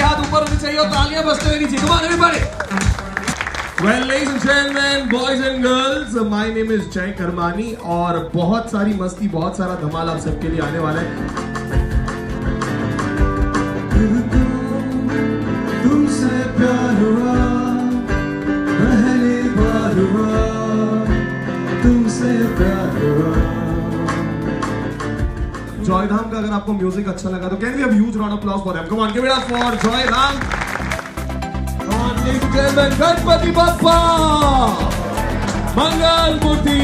Ready और तालियाँ बजते हुए नीचे। Come on everybody Well, ladies and gentlemen, boys and girls, my name is Jay Karmani और बहुत सारी मस्ती बहुत सारा धमाल आप सबके लिए आने वाला है। तुमसे प्यार जॉयधाम का अगर आपको म्यूज़िक अच्छा लगा तो can we have huge round of applause for them come on give it up for Joydham. On and gentleman Ganpati Bappa Mangal Murthy